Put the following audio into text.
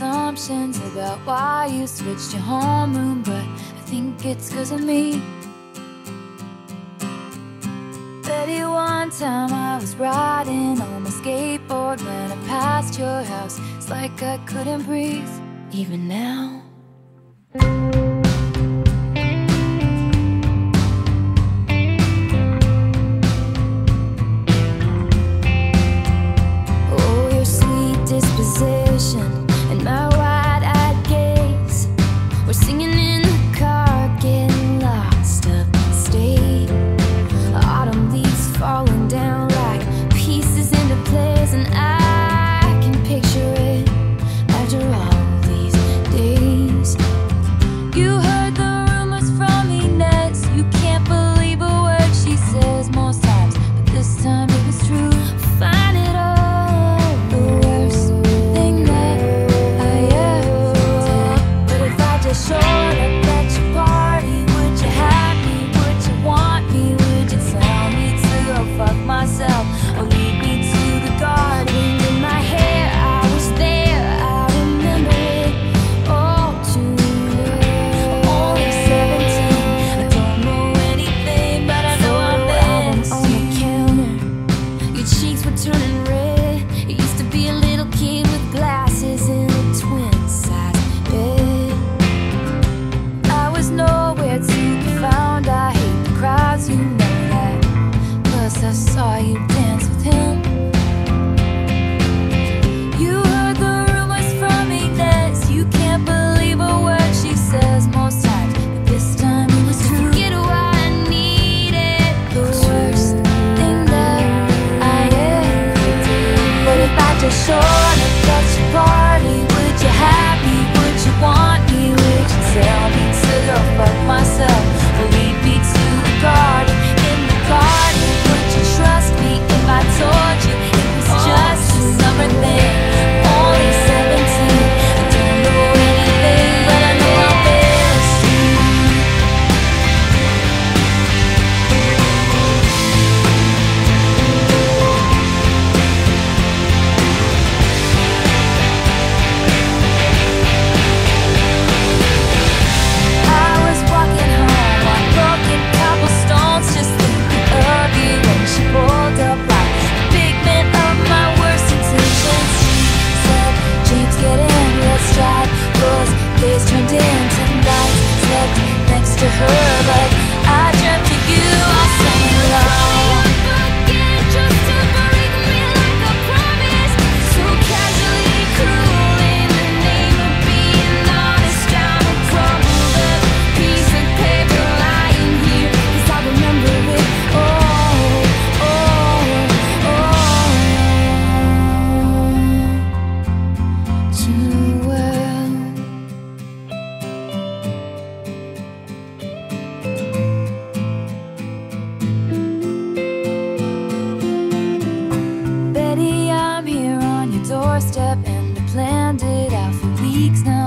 assumptions about why you switched your homeroom, but I think it's cause of me. Betty, one time I was riding on my skateboard when I passed your house. It's like I couldn't breathe, even now. doorstep and I planned it out for weeks now.